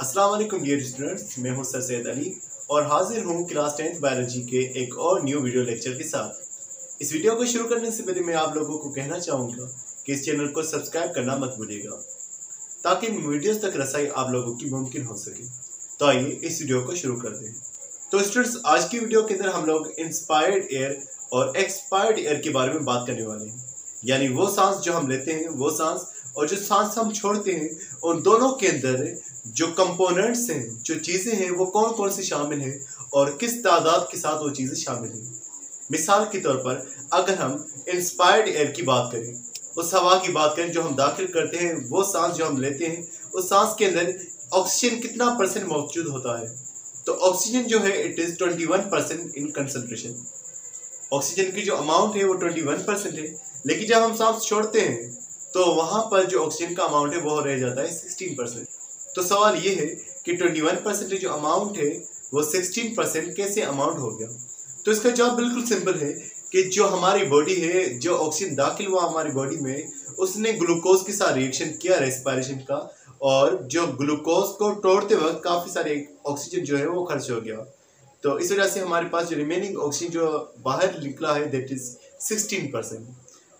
अस्सलाम वालेकुम dear students मैं हूँ सर सैद अली और हाजिर हूँ क्लास टेंथ बायोलॉजी के एक और न्यू वीडियो लेक्चर के साथ। इस वीडियो को शुरू करने से पहले मैं आप लोगों को कहना चाहूँगा कि इस चैनल को सब्सक्राइब करना मत भूलिएगा, ताकि वीडियोस तक रसाई आप लोगों की मुमकिन हो सके। तो आइए इस वीडियो को शुरू कर दें तो स्टूडेंट्स आज की वीडियो के अंदर हम लोग इंस्पायर्ड एयर और एक्सपायर्ड एयर के बारे में बात करने वाले हैं। यानी वो सांस जो हम लेते हैं, वो सांस और जो सांस हम छोड़ते हैं, उन दोनों के अंदर जो कंपोनेंट्स हैं, जो चीज़ें हैं, वो कौन कौन सी शामिल हैं और किस तादाद के साथ वो चीज़ें शामिल हैं? मिसाल के तौर पर अगर हम इंस्पायर्ड एयर की बात करें, उस हवा की बात करें जो हम दाखिल करते हैं, वो सांस जो हम लेते हैं, उस सांस के अंदर ऑक्सीजन कितना परसेंट मौजूद होता है? तो ऑक्सीजन जो है it is twenty one percent in concentration oxygen की जो अमाउंट है, वो ट्वेंटी वन परसेंट है। लेकिन जब हम सांस छोड़ते हैं तो वहाँ पर जो ऑक्सीजन का अमाउंट है वो रह जाता है सिक्सटीन परसेंट तो सवाल ये है कि ट्वेंटी वन परसेंट जो अमाउंट है, वो सिक्सटीन परसेंट कैसे अमाउंट हो गया? तो इसका जवाब बिल्कुल सिंपल है कि जो हमारी बॉडी है, जो ऑक्सीजन दाखिल हुआ हमारी बॉडी में, उसने ग्लूकोज के साथ रिएक्शन किया रेस्पायरेशन का और जो ग्लूकोज को तोड़ते वक्त काफ़ी सारे ऑक्सीजन जो है, वो खर्च हो गया। तो इस वजह से हमारे पास जो रिमेनिंग ऑक्सीजन जो बाहर निकला है दैट इज़ सिक्सटीन परसेंट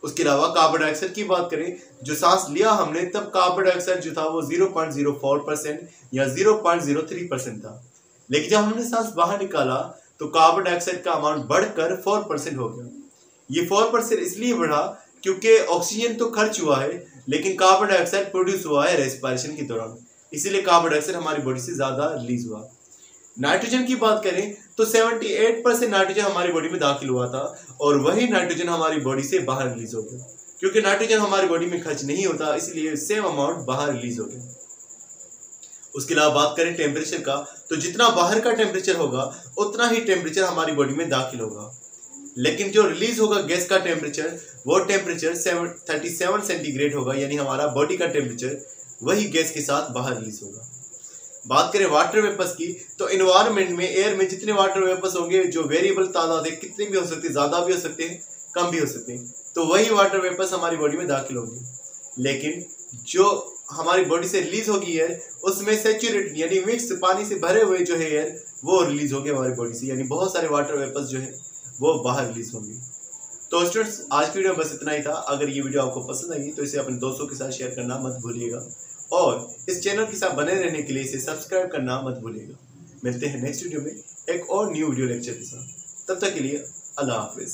उसके अलावा कार्बन डाइऑक्साइड की बात करें, जो सांस लिया हमने, तब कार्बन डाइऑक्साइड जो था वो zero point zero four percent या zero point zero three percent था। लेकिन जब हमने सांस बाहर निकाला तो कार्बन डाइऑक्साइड का अमाउंट बढ़कर फोर परसेंट हो गया। ये फोर परसेंट इसलिए बढ़ा क्योंकि ऑक्सीजन तो खर्च हुआ है, लेकिन कार्बन डाइऑक्साइड प्रोड्यूस हुआ है रेस्पायरेशन के दौरान। इसीलिए कार्बन डाइऑक्साइड हमारी बॉडी से ज़्यादा रिलीज़ हुआ। नाइट्रोजन की बात करें तो 78 परसेंट नाइट्रोजन हमारी बॉडी में दाखिल हुआ था और वही नाइट्रोजन हमारी बॉडी से बाहर रिलीज़ हो गया। क्योंकि नाइट्रोजन हमारी बॉडी में खर्च नहीं होता, इसलिए सेम अमाउंट बाहर रिलीज़ हो गया। उसके अलावा बात करें टेम्परेचर का तो जितना बाहर का टेम्परेचर होगा, उतना ही टेम्परेचर हमारी बॉडी में दाखिल होगा। लेकिन जो रिलीज़ होगा गैस का टेम्परेचर वो temperature seven thirty seven centigrade होगा, यानी हमारा बॉडी का टेम्परेचर वही गैस के साथ बाहर रिलीज़ होगा। बात करें वाटर वेपर्स की तो इन्वायरमेंट में एयर में जितने वाटर वेपर्स होंगे, जो वेरिएबल तादाद है, कितने भी हो सकते हैं, ज़्यादा भी हो सकते हैं, कम भी हो सकते हैं तो वही वाटर वेपर्स हमारी बॉडी में दाखिल होंगे। लेकिन जो हमारी बॉडी से रिलीज़ होगी एयर उसमें सेचुरेटेड यानी मिक्स पानी से भरे हुए जो है एयर वो रिलीज़ होंगे हमारी बॉडी से, यानी बहुत सारे वाटर वेपर्स जो है, वो बाहर रिलीज़ होंगे। तो स्टूडेंट्स आज की वीडियो में बस इतना ही था। अगर ये वीडियो आपको पसंद आई तो इसे अपने दोस्तों के साथ शेयर करना मत भूलिएगा। और इस चैनल के साथ बने रहने के लिए इसे सब्सक्राइब करना मत भूलिएगा। मिलते हैं नेक्स्ट वीडियो में एक और न्यू वीडियो लेक्चर के साथ। तब तक के लिए अल्लाह हाफिज़।